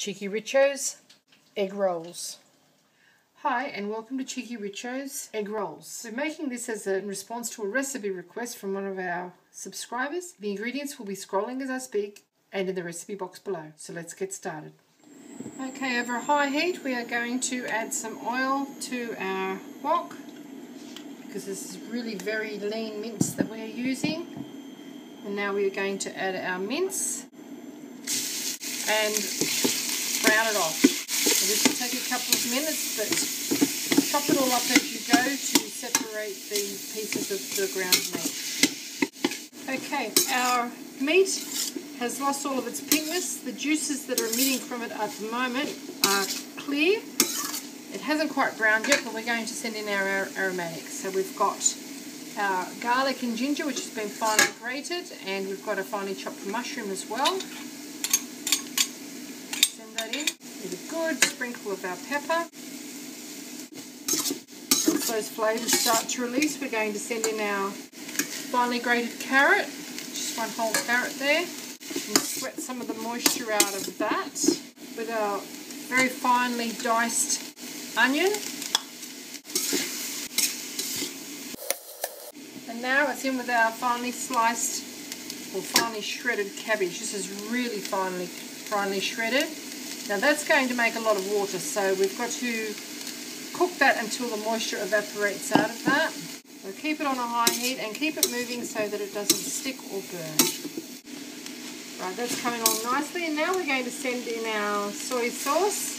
Cheeky Richo's Egg Rolls. Hi and welcome to Cheeky Richo's Egg Rolls. We're making this as a response to a recipe request from one of our subscribers. The ingredients will be scrolling as I speak and in the recipe box below. So let's get started. Okay, over a high heat we are going to add some oil to our wok because this is really very lean mince that we're using. And now we are going to add our mince and brown it off. So this will take a couple of minutes, but chop it all up as you go to separate the pieces of the ground meat. Okay, our meat has lost all of its pinkness. The juices that are emitting from it at the moment are clear. It hasn't quite browned yet, but we're going to send in our aromatics. So we've got our garlic and ginger, which has been finely grated, and we've got a finely chopped mushroom as well with a good sprinkle of our pepper. Once those flavours start to release, we're going to send in our finely grated carrot, just one whole carrot there, and sweat some of the moisture out of that with our very finely diced onion. And now it's in with our finely sliced or finely shredded cabbage. This is really finely, finely shredded. Now that's going to make a lot of water, so we've got to cook that until the moisture evaporates out of that. So keep it on a high heat and keep it moving so that it doesn't stick or burn. Right, that's coming along nicely. And now we're going to send in our soy sauce.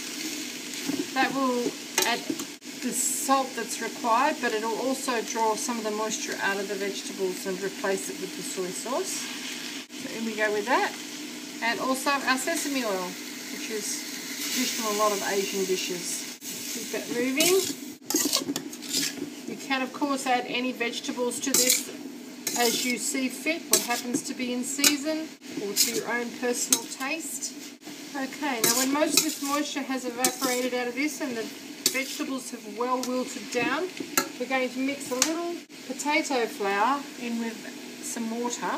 That will add the salt that's required, but it'll also draw some of the moisture out of the vegetables and replace it with the soy sauce. So in we go with that. And also our sesame oil which is traditional a lot of Asian dishes. Keep that moving. You can of course add any vegetables to this as you see fit, what happens to be in season, or to your own personal taste. Okay, now when most of this moisture has evaporated out of this and the vegetables have well wilted down, we're going to mix a little potato flour in with some water,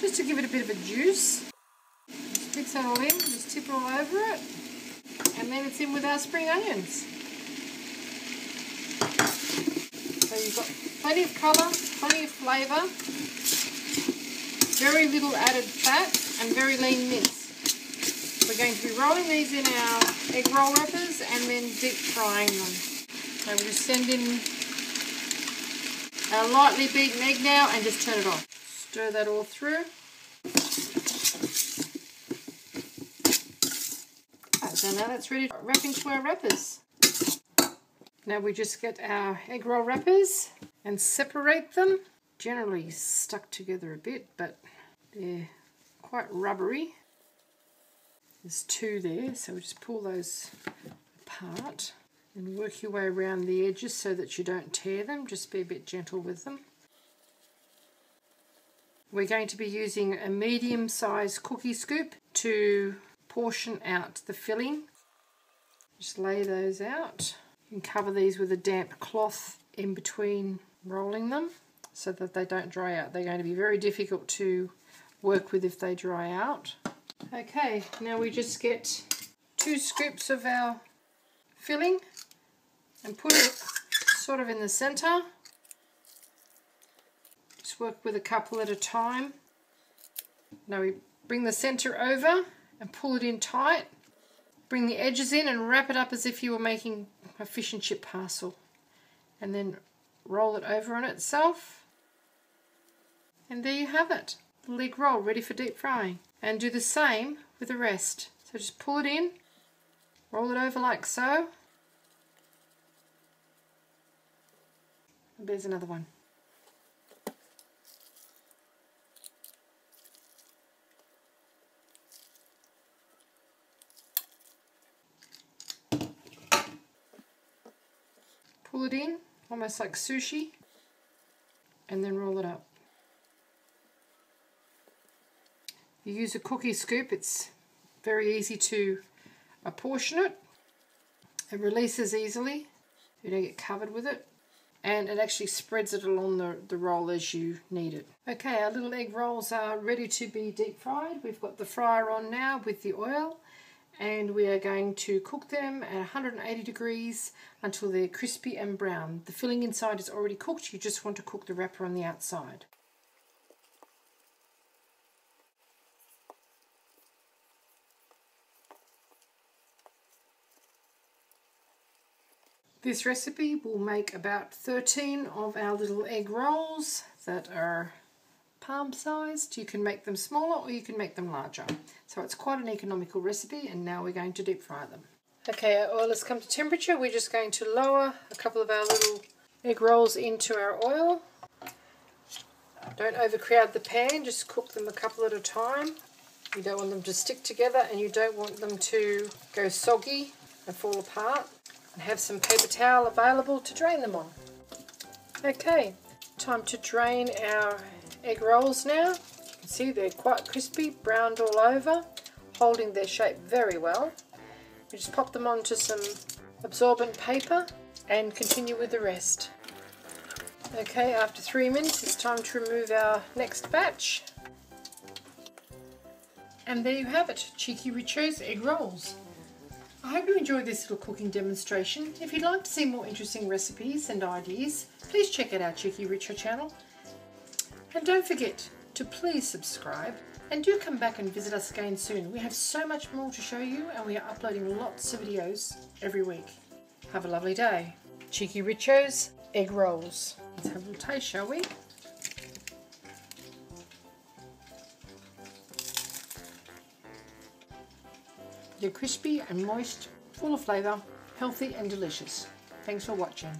just to give it a bit of a juice. Mix that all in, tip all over it. And then it's in with our spring onions. So you've got plenty of colour, plenty of flavour, very little added fat and very lean mince. We're going to be rolling these in our egg roll wrappers and then deep frying them. So we'll just send in our lightly beaten egg now and just turn it off. Stir that all through. So now that's ready to wrap into our wrappers. Now we just get our egg roll wrappers and separate them. Generally stuck together a bit, but they're quite rubbery. There's two there, so we just pull those apart and work your way around the edges so that you don't tear them. Just be a bit gentle with them. We're going to be using a medium-sized cookie scoop to portion out the filling. Just lay those out. You can cover these with a damp cloth in between rolling them so that they don't dry out. They're going to be very difficult to work with if they dry out. Okay, now we just get two scoops of our filling and put it sort of in the center. Just work with a couple at a time. Now we bring the center over and pull it in tight. Bring the edges in and wrap it up as if you were making a fish and chip parcel. And then roll it over on itself. And there you have it. The leg roll ready for deep frying. And do the same with the rest. So just pull it in, roll it over like so. And there's another one. Pull it in, almost like sushi, and then roll it up. You use a cookie scoop, it's very easy to apportion it. It releases easily, you don't get covered with it, and it actually spreads it along the, the roll as you need it. Okay, our little egg rolls are ready to be deep fried. We've got the fryer on now with the oil, and we are going to cook them at 180 degrees until they're crispy and brown. The filling inside is already cooked, you just want to cook the wrapper on the outside. This recipe will make about 13 of our little egg rolls that are palm sized. You can make them smaller or you can make them larger. So it's quite an economical recipe and now we're going to deep fry them. Okay, our oil has come to temperature. We're just going to lower a couple of our little egg rolls into our oil. Don't overcrowd the pan, just cook them a couple at a time. You don't want them to stick together and you don't want them to go soggy and fall apart. And have some paper towel available to drain them on. Okay, time to drain our egg rolls now. You can see they're quite crispy, browned all over, holding their shape very well. We just pop them onto some absorbent paper and continue with the rest. Okay, after three minutes it's time to remove our next batch. And there you have it, Cheeky Richo's egg rolls. I hope you enjoyed this little cooking demonstration. If you'd like to see more interesting recipes and ideas, please check out our Cheeky Richo channel and don't forget to please subscribe and do come back and visit us again soon. We have so much more to show you and we are uploading lots of videos every week. Have a lovely day. Cheeky Richo's egg rolls. Let's have a little taste, shall we? They're crispy and moist, full of flavour, healthy and delicious. Thanks for watching.